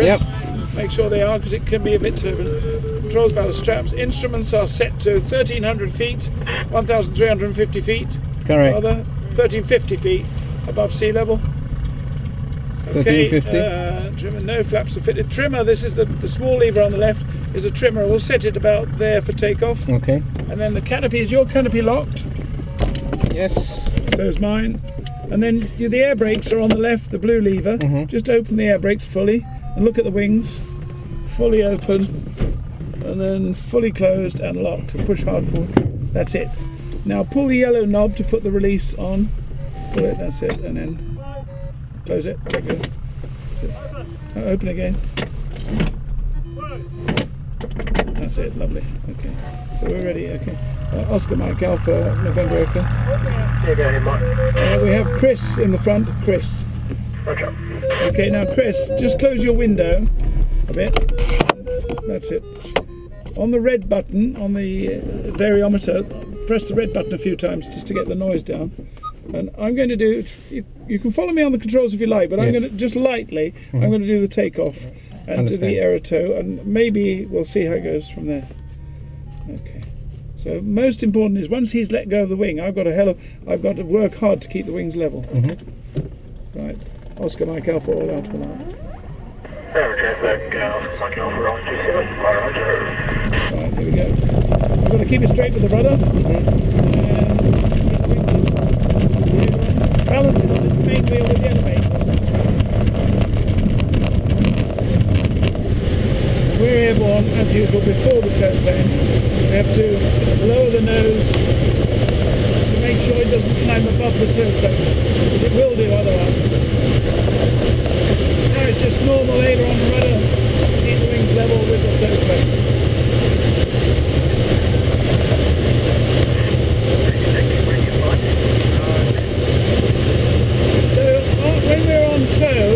Chris? Yep. Make sure they are because it can be a bit turbulent. Controls by the straps. Instruments are set to 1300 feet, 1350 feet, Correct. rather, 1350 feet above sea level. Okay, 1350. uh, trimmer, no flaps are fitted. Trimmer, this is the, the small lever on the left, is a trimmer. We'll set it about there for takeoff. Okay. And then the canopy, is your canopy locked? Yes. So is mine. And then you, the air brakes are on the left, the blue lever. Mhm. Just open the air brakes fully and look at the wings. Fully open and then fully closed and locked. And push hard forward. That's it. Now pull the yellow knob to put the release on. Pull it, that's it. And then close it. Let go. That's it. Now open again. That's it, lovely. Okay. So we're ready, okay. Uh, Oscar Mike Alpha November Echo. Uh, we have Chris in the front. Chris. Okay, now Chris, just close your window a bit. That's it. On the red button on the uh, variometer, press the red button a few times just to get the noise down. And I'm going to do. You, you can follow me on the controls if you like, but I'm going to just lightly. I'm going to do the takeoff and do the aerotow, and maybe we'll see how it goes from there. Okay. So most important is once he's let go of the wing, I've got a hell of, I've got to work hard to keep the wings level. Right. Oscar Mike Alpha all out for that. Right, here we go. We've got to keep it straight with the rudder. And balance it on this main wheel with the elevator. We're airborne as usual before the tow plane. We have to lower the nose to make sure it doesn't climb above the. But it will do otherwise. Now it's just normal aileron rudder. Keep wings level with the tow plane. So when we're on tow,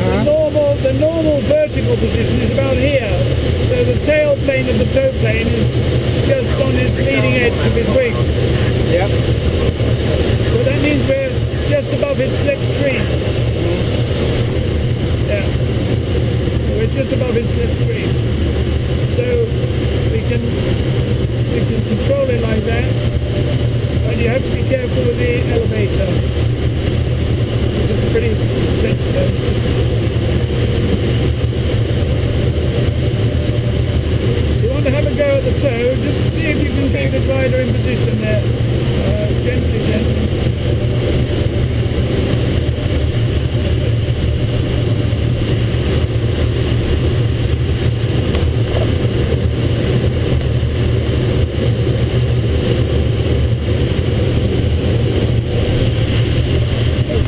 Uh-huh. the normal the normal vertical position is about here. So the tail plane of the tow plane is just on its leading edge of its wing. Yep. So that means we're just above its slipstream. Yeah. So we're its slipstream. So we can we can control it like that. But you have to be careful with the elevator. Because it's pretty sensitive. If you want to have a go at the tow, just see if you can keep the glider in position there. Uh, gently, gently.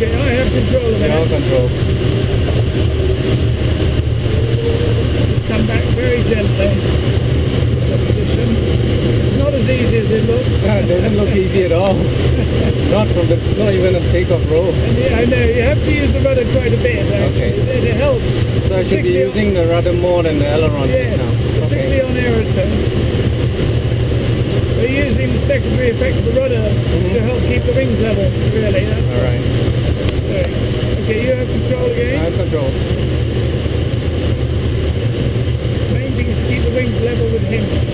Okay, I have control of Now it. control. Come back very gently. position. It's not as easy as it looks. Ah, it doesn't look easy at all. not from the, not even a takeoff. And yeah, I know, you have to use the rudder quite a bit actually. Okay. It, helps. So I should be on- using the rudder more than the aileron Yes, now. particularly Okay. on aerotow. We're using the secondary effect of the rudder to help keep the wings level, really. That's All right. Sorry. Okay, you have control again? I have control. Main thing is to keep the wings level with him.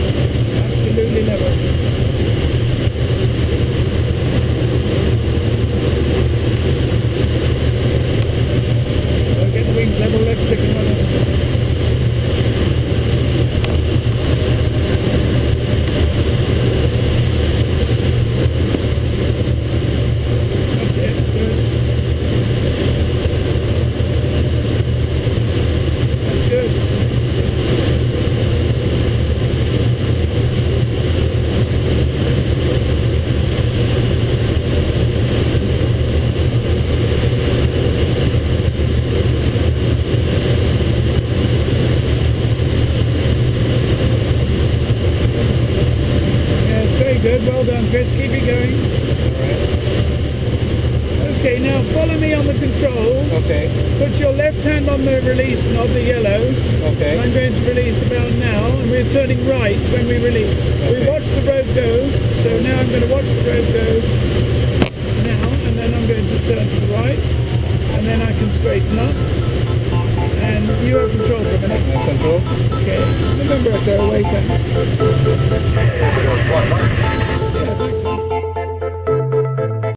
Okay, now follow me on the controls. Okay. Put your left hand on the release knob, the yellow. Okay. I'm going to release about now, and we're turning right when we release. Okay. We watch the road go, so now I'm going to watch the road go now, and then I'm going to turn to the right, and then I can straighten up. And you have control for a minute. Control. Okay. Remember, if they're away, thanks. Yeah, thanks.